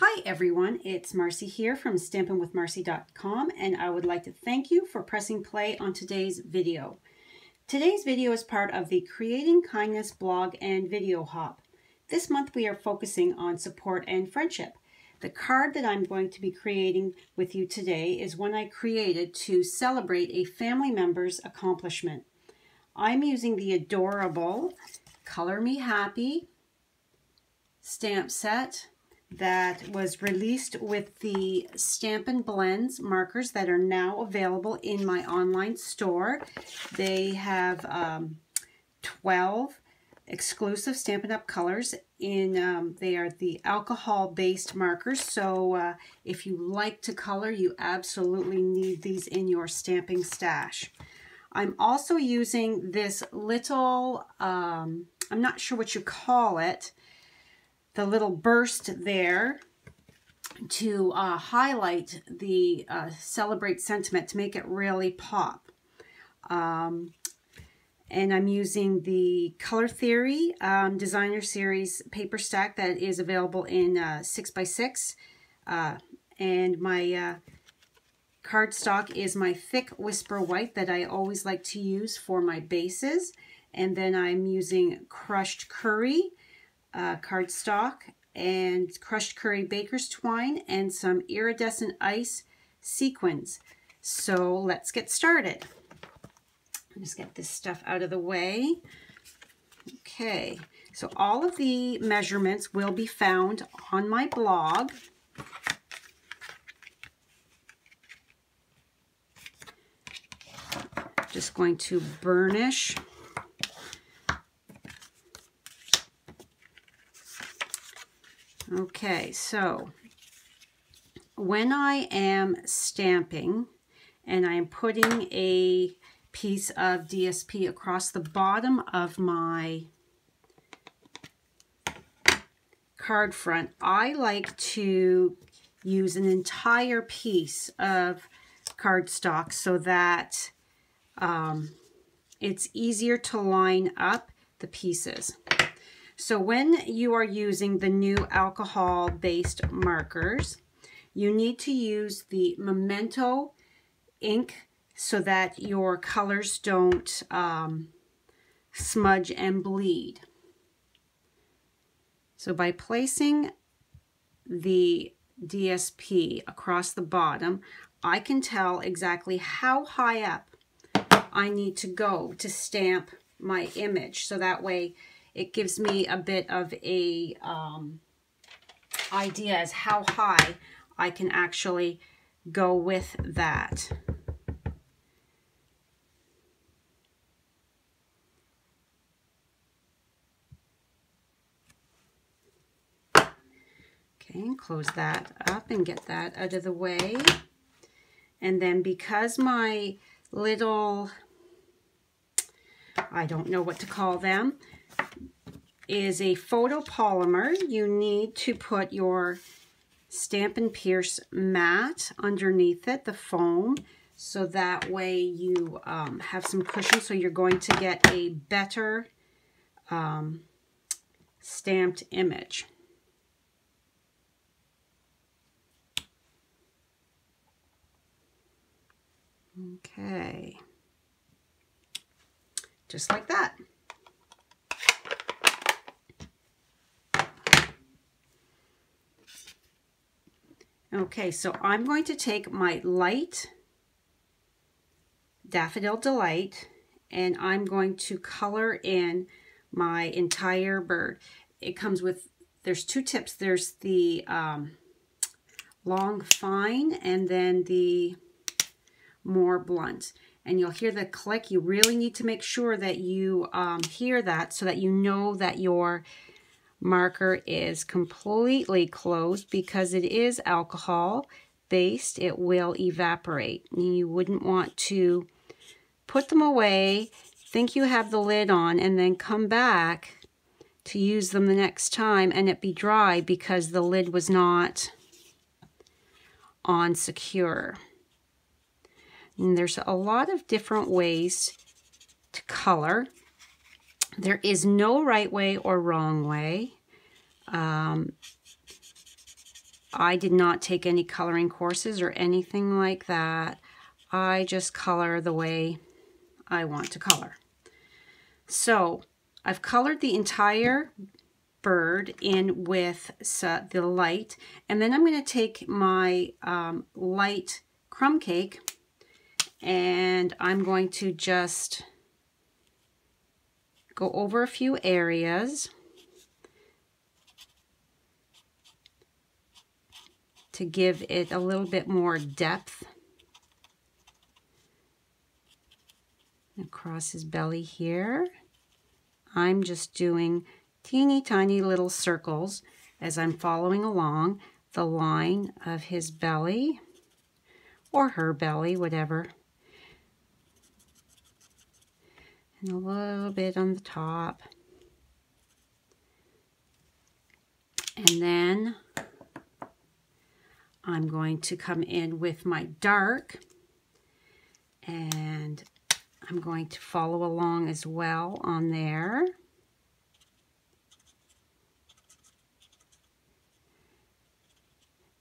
Hi everyone, it's Marcy here from stampinwithmarcy.com and I would like to thank you for pressing play on today's video. Today's video is part of the Creating Kindness blog and video hop. This month we are focusing on support and friendship. The card that I'm going to be creating with you today is one I created to celebrate a family member's accomplishment. I'm using the adorable Color Me Happy stamp set that was released with the Stampin' Blends markers that are now available in my online store. They have um, 12 exclusive Stampin' Up! colors. In um, They are the alcohol-based markers, so uh, if you like to color, you absolutely need these in your stamping stash. I'm also using this little, um, I'm not sure what you call it, the little burst there to uh, highlight the uh, celebrate sentiment to make it really pop. Um, and I'm using the Color Theory um, Designer Series paper stack that is available in 6x6. Uh, and my uh, cardstock is my thick Whisper White that I always like to use for my bases. And then I'm using Crushed Curry uh, cardstock and crushed curry baker's twine and some iridescent ice sequins. So let's get started. Just get this stuff out of the way. Okay, so all of the measurements will be found on my blog. Just going to burnish Okay, so when I am stamping and I'm putting a piece of DSP across the bottom of my card front, I like to use an entire piece of cardstock so that um, it's easier to line up the pieces. So when you are using the new alcohol-based markers, you need to use the Memento ink so that your colors don't um, smudge and bleed. So by placing the DSP across the bottom, I can tell exactly how high up I need to go to stamp my image. So that way it gives me a bit of a um, idea as how high I can actually go with that. Okay, close that up and get that out of the way. And then because my little, I don't know what to call them, is a photopolymer. You need to put your Stampin' Pierce mat underneath it, the foam, so that way you um, have some cushion so you're going to get a better um, stamped image. Okay. Just like that. Okay, so I'm going to take my light Daffodil Delight and I'm going to color in my entire bird. It comes with, there's two tips. There's the um, long fine and then the more blunt. And you'll hear the click. You really need to make sure that you um, hear that so that you know that your marker is completely closed because it is alcohol based. It will evaporate. You wouldn't want to put them away, think you have the lid on, and then come back to use them the next time and it be dry because the lid was not on secure. And there's a lot of different ways to color. There is no right way or wrong way. Um, I did not take any coloring courses or anything like that. I just color the way I want to color. So I've colored the entire bird in with the light and then I'm going to take my um, light crumb cake and I'm going to just go over a few areas to give it a little bit more depth across his belly here. I'm just doing teeny tiny little circles as I'm following along the line of his belly or her belly, whatever. And a little bit on the top. And then I'm going to come in with my dark and I'm going to follow along as well on there.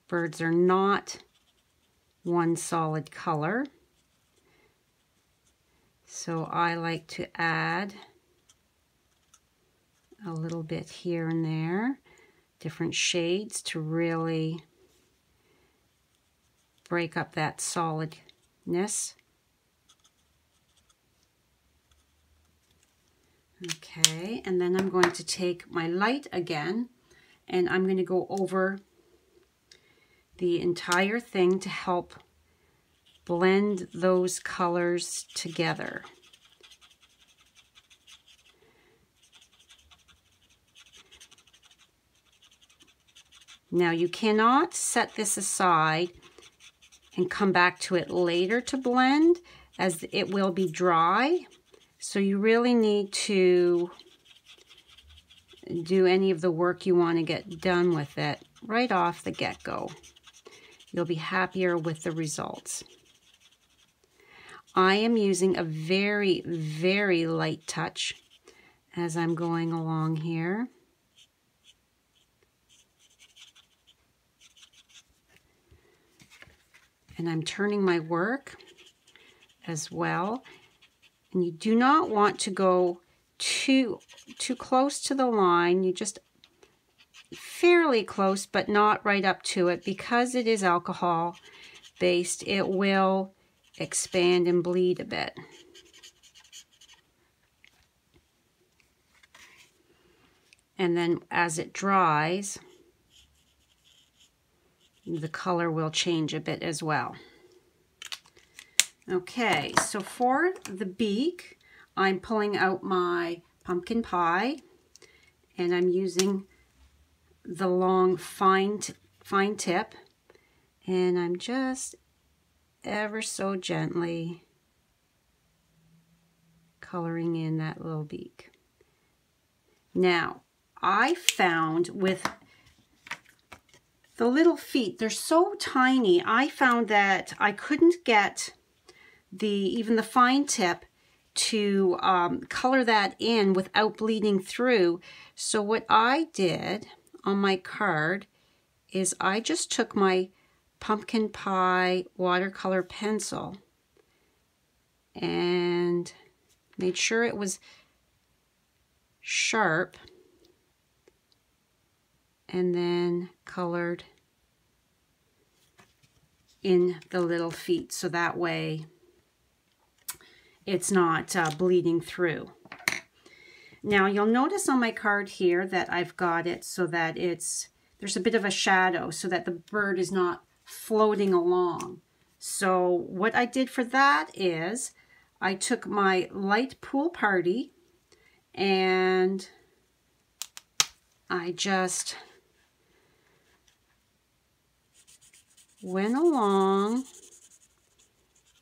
Birds are not one solid color. So I like to add a little bit here and there, different shades to really break up that solidness. Okay, and then I'm going to take my light again and I'm going to go over the entire thing to help blend those colors together. Now you cannot set this aside and come back to it later to blend as it will be dry. So you really need to do any of the work you want to get done with it right off the get-go. You'll be happier with the results. I am using a very, very light touch as I'm going along here. And I'm turning my work as well. And you do not want to go too, too close to the line. You just fairly close, but not right up to it. Because it is alcohol based, it will expand and bleed a bit. And then as it dries, the color will change a bit as well. Okay, so for the beak, I'm pulling out my pumpkin pie and I'm using the long fine, fine tip and I'm just ever so gently coloring in that little beak. Now, I found with the little feet, they're so tiny, I found that I couldn't get the even the fine tip to um, color that in without bleeding through. So what I did on my card is I just took my pumpkin pie watercolor pencil and made sure it was sharp and then colored in the little feet so that way it's not uh, bleeding through. Now you'll notice on my card here that I've got it so that it's there's a bit of a shadow so that the bird is not floating along. So what I did for that is I took my light pool party and I just went along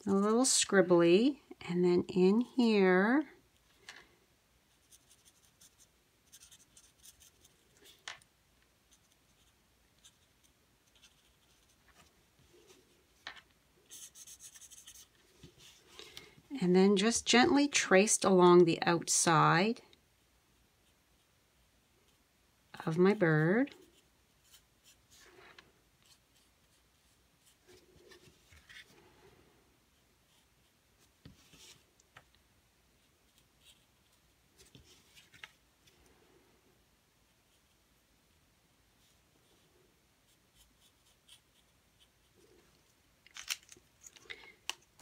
a little scribbly and then in here and then just gently traced along the outside of my bird.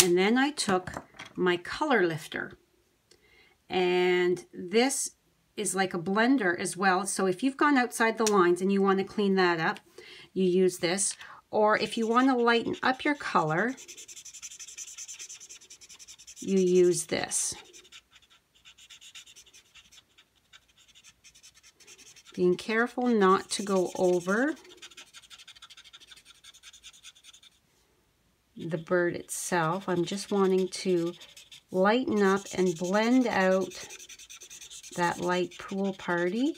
And then I took my color lifter. And this is like a blender as well. So if you've gone outside the lines and you want to clean that up, you use this. Or if you want to lighten up your color, you use this. Being careful not to go over the bird itself. I'm just wanting to lighten up and blend out that light pool party.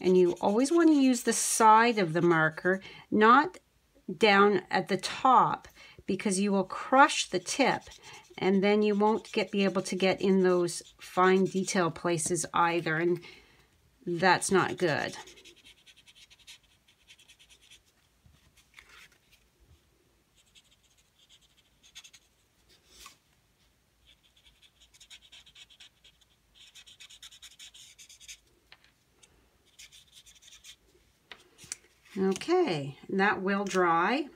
And you always want to use the side of the marker, not down at the top, because you will crush the tip and then you won't get be able to get in those fine detail places either and that's not good. Okay, that will dry.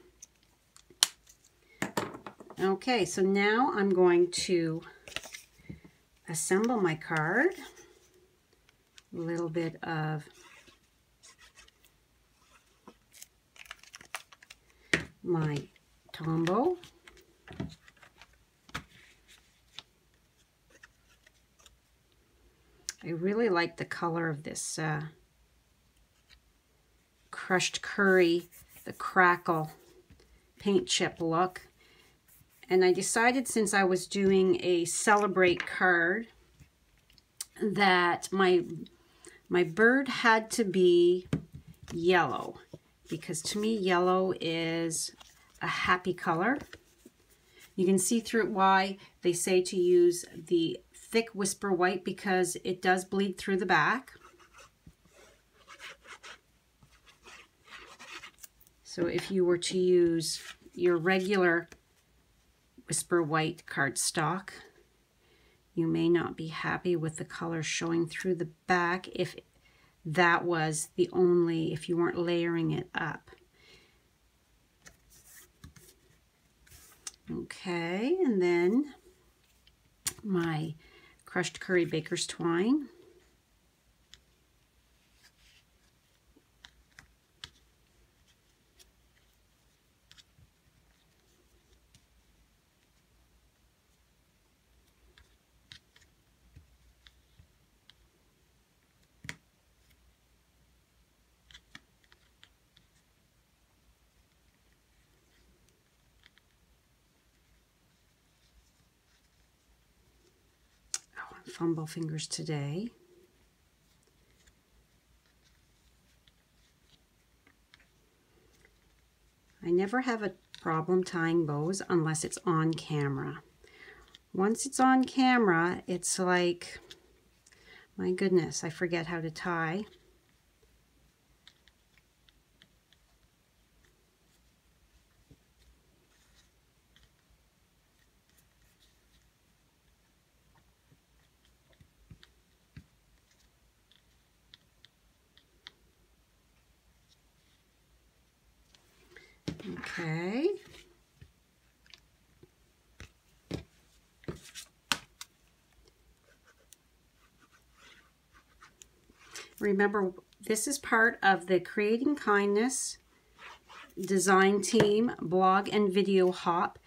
Okay, so now I'm going to assemble my card. A little bit of my Tombow. I really like the color of this uh, crushed curry, the crackle paint chip look. And I decided since I was doing a celebrate card that my my bird had to be yellow because to me yellow is a happy color. You can see through why they say to use the thick whisper white because it does bleed through the back. So if you were to use your regular Whisper White cardstock. You may not be happy with the color showing through the back if that was the only, if you weren't layering it up. Okay, and then my crushed curry baker's twine. Fumble fingers today. I never have a problem tying bows unless it's on camera. Once it's on camera, it's like, my goodness, I forget how to tie. Okay. Remember, this is part of the Creating Kindness design team blog and video hop.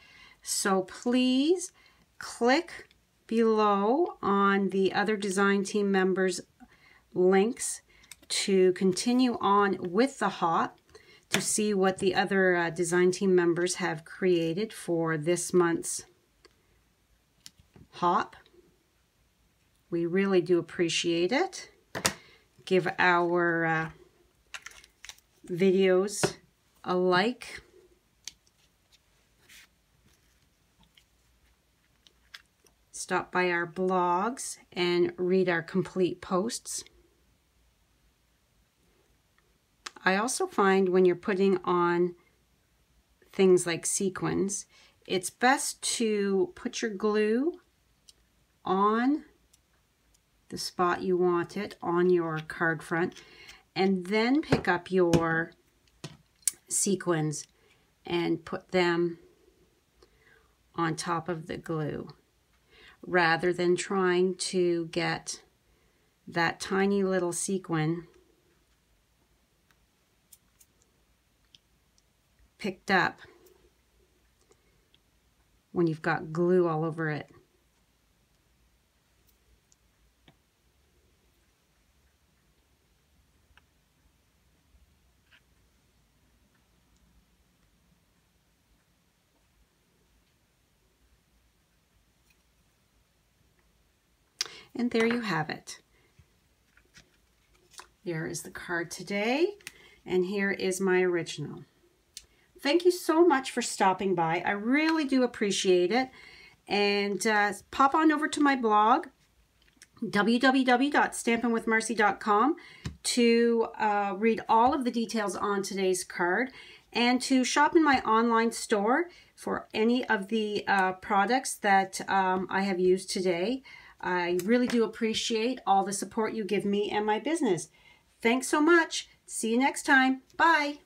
So please click below on the other design team members links to continue on with the hop to see what the other uh, design team members have created for this month's hop. We really do appreciate it. Give our uh, videos a like. Stop by our blogs and read our complete posts. I also find when you're putting on things like sequins, it's best to put your glue on the spot you want it on your card front and then pick up your sequins and put them on top of the glue rather than trying to get that tiny little sequin picked up when you've got glue all over it. And there you have it. There is the card today, and here is my original. Thank you so much for stopping by. I really do appreciate it. And uh, pop on over to my blog, www.stampinwithmarcy.com to uh, read all of the details on today's card and to shop in my online store for any of the uh, products that um, I have used today. I really do appreciate all the support you give me and my business. Thanks so much. See you next time. Bye.